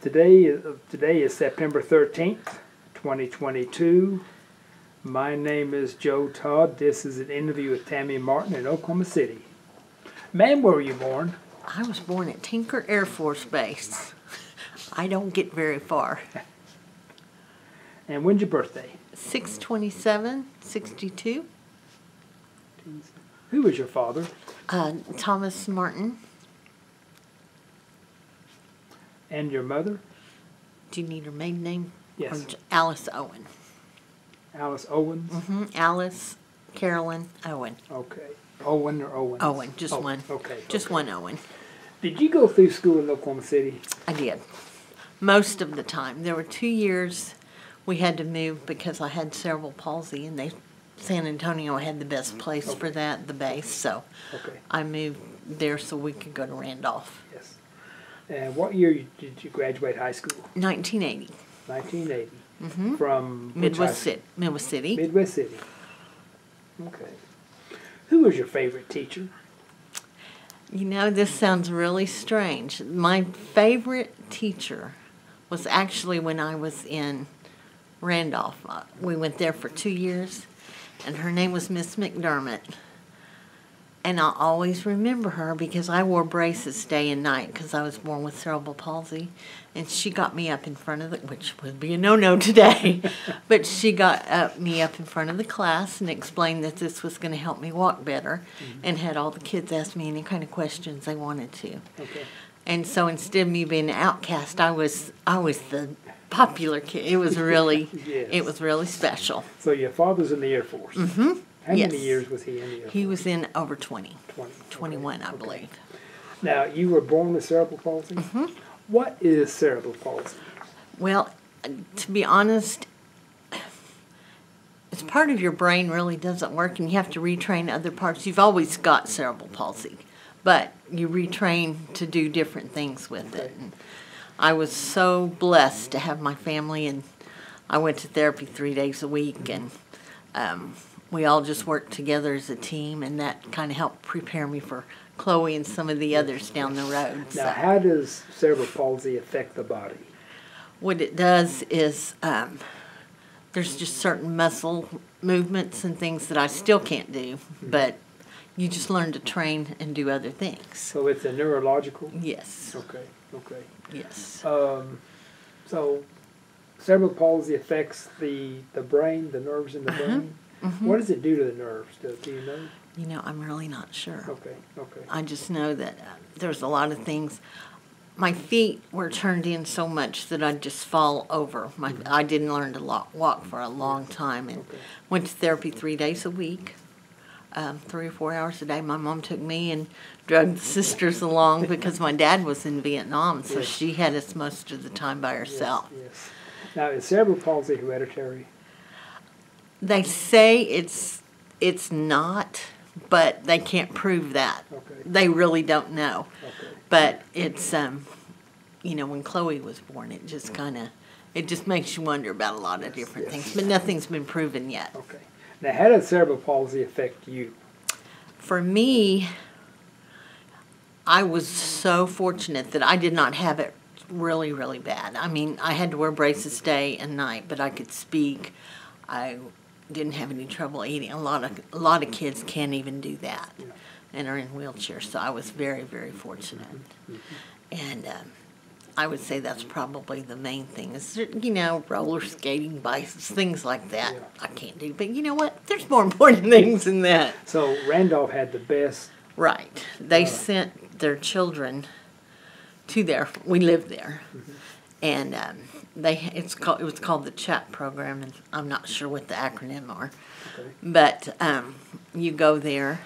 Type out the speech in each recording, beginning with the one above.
Today, today is September 13th, 2022. My name is Joe Todd. This is an interview with Tammy Martin in Oklahoma City. Ma'am, where were you born? I was born at Tinker Air Force Base. I don't get very far. And when's your birthday? 627, 62. Who was your father? Uh, Thomas Martin. And your mother? Do you need her maiden name? Yes. Alice Owen. Alice Owens? hmm Alice Carolyn Owen. Okay. Owen or Owens? Owen, just Oh, one. Okay. Just okay. one Owen. Did you go through school in Oklahoma City? I did. Most of the time. There were two years we had to move because I had cerebral palsy and they San Antonio had the best place for that, the base, so Okay. I moved there so we could go to Randolph. Yes. And what year did you graduate high school? 1980, 1980. Mhm. From Midwest? City. Midwest City. Midwest City. Okay. Who was your favorite teacher? You know, this sounds really strange. My favorite teacher was actually when I was in Randolph. Uh, We went there for two years, and her name was Miss McDermott. And I'll always remember her because I wore braces day and night because I was born with cerebral palsy. And she got me up in front of the, which would be a no-no today, but she got up, me up in front of the class and explained that this was going to help me walk better, and had all the kids ask me any kind of questions they wanted to. Okay. And so instead of me being an outcast, I was I was the popular kid. It was really Yes. it was really special. So your father's in the Air Force. Mm-hmm. How many years was he in the Air He was in over 20, 20. 21, I Okay. believe. Now, you were born with cerebral palsy? Mm-hmm. What is cerebral palsy? Well, to be honest, it's part of your brain really doesn't work, and you have to retrain other parts. You've always got cerebral palsy, but you retrain to do different things with it. And I was so blessed to have my family, and I went to therapy three days a week, and um, we all just worked together as a team, and that kind of helped prepare me for Chloe and some of the others down the road. Now, so. how does cerebral palsy affect the body? What it does is um, there's just certain muscle movements and things that I still can't do, but you just learn to train and do other things. So it's a neurological? Yes, Okay, okay. yes. Um, so cerebral palsy affects the, the brain, the nerves in the Uh-huh. brain? Mm-hmm. What does it do to the nerves? Do, do you know? You know, I'm really not sure. Okay, okay. I just know that uh, there's a lot of things. My feet were turned in so much that I'd just fall over. My, I didn't learn to lo- walk for a long time and Okay. went to therapy three days a week, um, three or four hours a day. My mom took me and drugged the sisters along because my dad was in Vietnam, so Yes. she had us most of the time by herself. Yes, yes. Now, is cerebral palsy hereditary? They say it's it's not, but they can't prove that. Okay, They really don't know. okay. But it's um, you know, when Chloe was born, it just kind of it just makes you wonder about a lot of different yes. things, but nothing's been proven yet. Okay. Now, how does cerebral palsy affect you? For me, I was so fortunate that I did not have it really, really bad. I mean, I had to wear braces day and night, but I could speak. I didn't have any trouble eating. A lot of a lot of kids can't even do that, and are in wheelchairs. So I was very, very fortunate. And um, I would say that's probably the main thing. Is you know roller skating, bikes, things like that. Yeah. I can't do. But you know what? There's more important things than that. So Randolph had the best. Right. They Uh, sent their children to there. We lived there, Mm-hmm. and um, they it's called it was called the CHAP program, and I'm not sure what the acronym are, Okay. but um, you go there,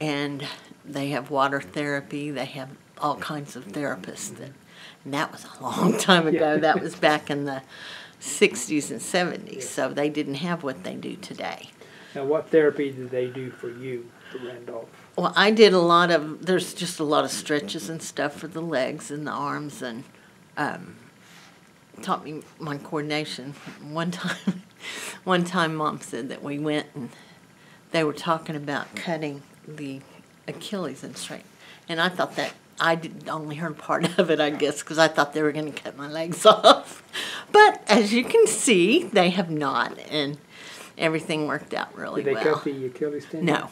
and they have water therapy. They have all kinds of therapists, that, and that was a long time ago. Yeah. That was back in the. 60s and 70s, so they didn't have what they do today. Now, what therapy did they do for you, for Randolph? Well, I did a lot of. There's just a lot of stretches and stuff for the legs and the arms, and um, taught me my coordination. One time, one time, mom said that we went and they were talking about cutting the Achilles and straight, and I thought that I did, only heard part of it, I guess, because I thought they were going to cut my legs off. But as you can see, they have not, and everything worked out really well. Did they well. cut the Achilles tendon? no,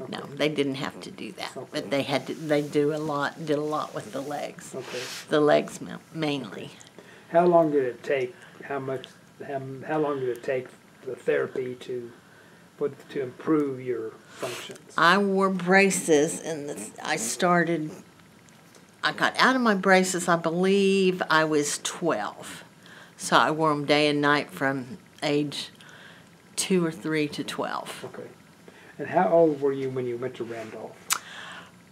Okay. no, they didn't have to do that, Okay. but they had to. They do a lot, did a lot with the legs, Okay. the legs mainly. How long did it take? How much? How, how long did it take the therapy to, for, to improve your functions? I wore braces, and the, I started. I got out of my braces, I believe I was 12. So I wore them day and night from age two or three to 12. Okay. And how old were you when you went to Randolph?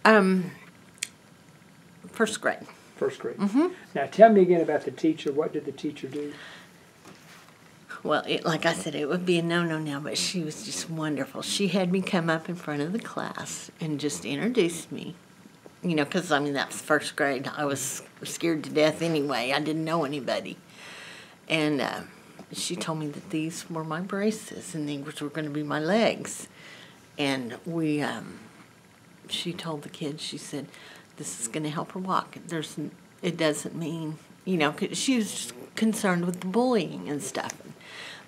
Um, first grade. First grade. Mhm. Now tell me again about the teacher. What did the teacher do? Well, it, like I said, it would be a no no now, but she was just wonderful. She had me come up in front of the class and just introduce me. You know, because I mean, that was first grade. I was scared to death anyway. I didn't know anybody. And uh, she told me that these were my braces and these were going to be my legs. And we, um, she told the kids, she said, this is going to help her walk. There's, it doesn't mean, you know, she was just concerned with the bullying and stuff.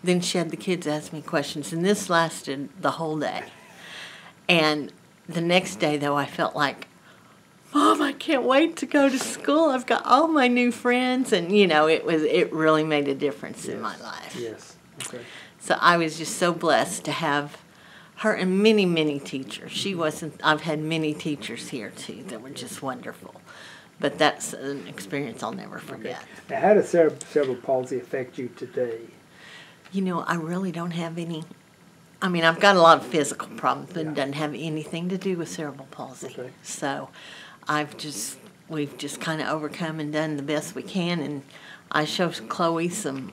Then she had the kids ask me questions, and this lasted the whole day. And the next day, though, I felt like, Mom, I can't wait to go to school. I've got all my new friends, and you know, it was it really made a difference in my life. Yes. Okay. So I was just so blessed to have her and many, many teachers. She wasn't, I've had many teachers here too that were just wonderful. But that's an experience I'll never Okay. forget. Now, how does cerebral palsy affect you today? You know, I really don't have any, I mean, I've got a lot of physical problems, but Yeah. it doesn't have anything to do with cerebral palsy. Okay. So I've just, we've just kind of overcome and done the best we can. And I show Chloe some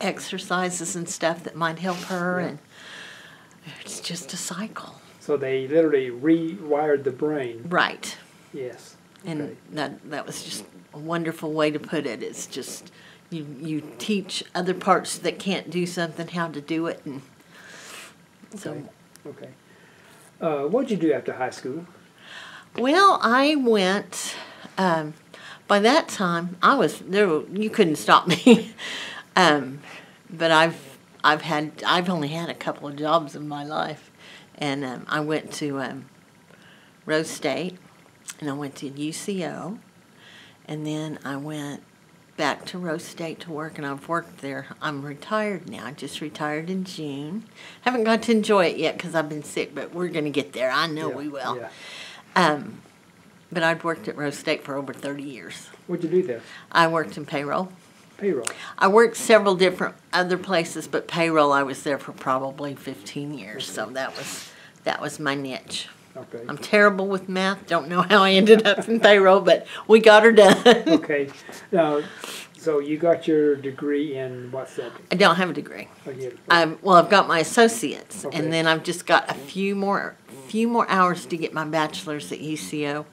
exercises and stuff that might help her. Yeah. And it's just a cycle. So they literally rewired the brain. Right. Yes. And Okay. that that was just a wonderful way to put it. It's just you you teach other parts that can't do something how to do it and so Okay. Okay. Uh, what'd you do after high school? well I went um, by that time I was there you couldn't stop me. um, but I've I've had I've only had a couple of jobs in my life and um, I went to um, Rose State and I went to UCO and then I went back to Rose State to work, and I've worked there. I'm retired now. I just retired in June. Haven't got to enjoy it yet because I've been sick, but we're going to get there. I know Yeah, we will. Yeah. Um, but I'd worked at Rose State for over 30 years. What'd you do there? I worked in payroll. Payroll. I worked several different other places, but payroll I was there for probably 15 years. So that was that was my niche. Okay. I'm terrible with math. Don't know how I ended up in payroll, but we got her done. okay. Now, so you got your degree in what subject? I don't have a degree. Oh, you- Um, well, I've got my associates, Okay. and then I've just got a few more, few more hours to get my bachelor's at UCO.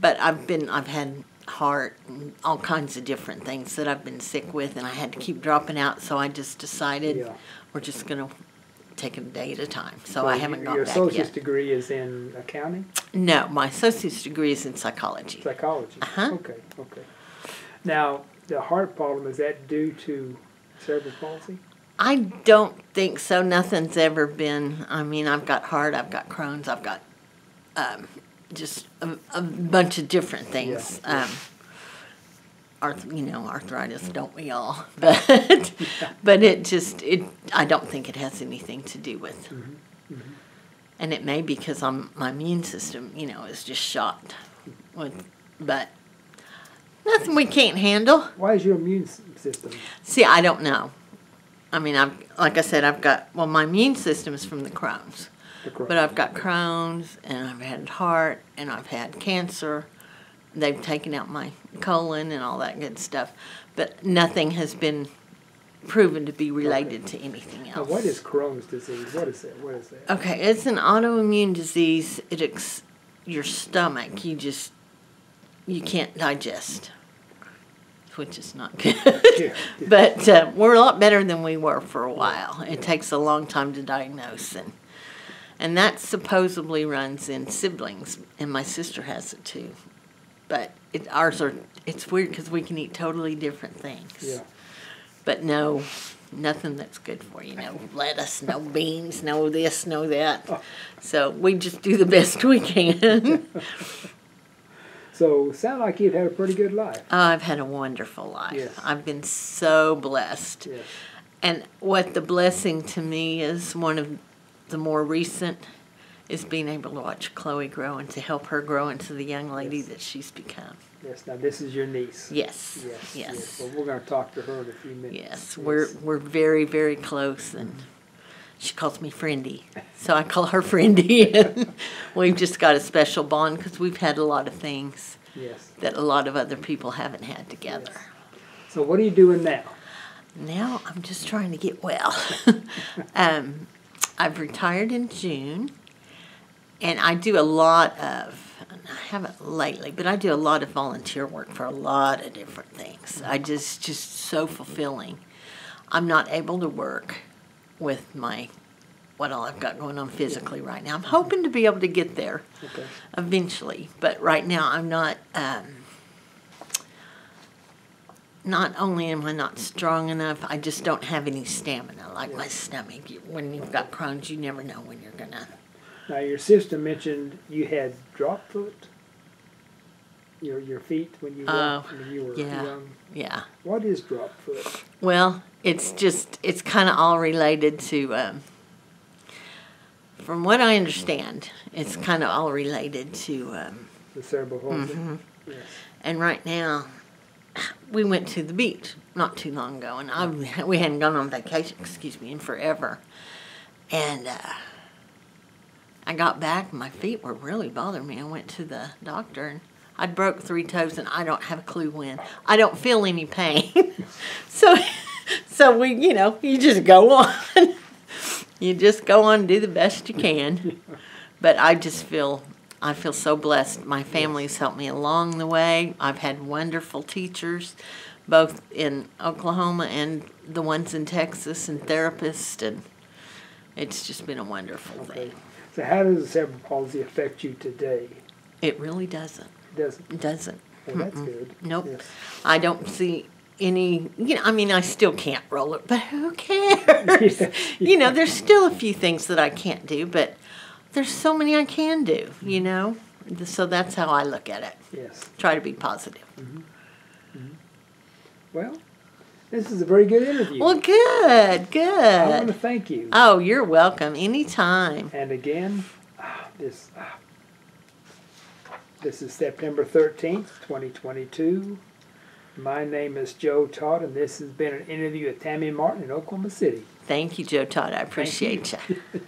But I've been, I've had heart and all kinds of different things that I've been sick with, and I had to keep dropping out. So I just decided Yeah. we're just gonna take it a day at a time. So, I haven't gone Your associate's degree is in accounting, No, my associate's degree is in psychology. psychology. Uh-huh. Okay. Okay. Now, the heart problem is that due to cerebral palsy? I don't think so. Nothing's ever been. I mean, I've got heart, I've got Crohn's, I've got um, just a, a bunch of different things. Yeah. Um, arth, you know, arthritis, don't we all? But but it just it. I don't think it has anything to do with. Mm-hmm, And it may be because I'm my immune system, you know, is just shot with, but nothing we can't handle. Why is your immune system? See, I don't know. I mean, I've like I said, I've got well, my immune system is from the Crohn's? But I've got Crohn's and I've had heart and I've had cancer. They've taken out my colon and all that good stuff, but nothing has been proven to be related to anything Now, else. what is Crohn's disease? What is that? What is that? Okay, it's an autoimmune disease. It ex- your stomach. You just you can't digest, which is not good. Yeah. but uh, we're a lot better than we were for a while. It takes a long time to diagnose, and And that supposedly runs in siblings, and my sister has it too. But it, ours are, it's weird because we can eat totally different things. Yeah. But no, nothing that's good for you. No lettuce, no beans, no this, no that. So we just do the best we can. So sound like you've had a pretty good life. Oh, I've had a wonderful life. Yes. I've been so blessed. Yes. And what the blessing to me is one of the more recent is being able to watch Chloe grow and to help her grow into the young lady Yes. that she's become. Yes. Now this is your niece. Yes. Yes. Yes. Well, we're going to talk to her in a few minutes. Yes. We're we're very, very close and she calls me friendy. So I call her friendy. And we've just got a special bond because we've had a lot of things Yes. that a lot of other people haven't had together. Yes. So what are you doing now? Now I'm just trying to get well. um, I've retired in June, and I do a lot of, I haven't lately, but I do a lot of volunteer work for a lot of different things. I just, just so fulfilling. I'm not able to work with my, what all I've got going on physically right now. I'm hoping to be able to get there Okay. eventually, but right now I'm not. Um, not only am I not strong enough, I just don't have any stamina. Like my stomach, when you've got Crohn's, you never know when you're gonna. Now your sister mentioned you had drop foot. Your your feet when you Oh, walked when you were yeah. young. Yeah. What is drop foot? Well, it's just it's kind of all related to. Um, from what I understand, it's kind of all related to. Um, The cerebral palsy. Mm-hmm. Yes. And right now, we went to the beach not too long ago, and I we hadn't gone on vacation, excuse me, in forever. And uh, I got back, my feet were really bothering me. I went to the doctor, and I broke three toes, and I don't have a clue when. I don't feel any pain, so so we, you know, you just go on. you just go on and do the best you can. But I just feel I feel so blessed. My family's helped me along the way. I've had wonderful teachers, both in Oklahoma and the ones in Texas, and therapists, and it's just been a wonderful Okay. thing. So how does the cerebral palsy affect you today? It really doesn't. It doesn't. It doesn't. Well, that's good. Nope. Yes. I don't see any. You know, I mean, I still can't roll it, but who cares? Yeah. You know, there's still a few things that I can't do, but there's so many I can do. You know, so that's how I look at it. Yes. Try to be positive. Well, this is a very good interview. Well, good, good. I want to thank you. Oh, you're welcome anytime. And again, ah, this ah, this is September thirteenth, twenty twenty-two. My name is Joe Todd, and this has been an interview with Tammy Martin in Oklahoma City. Thank you, Joe Todd. I appreciate you.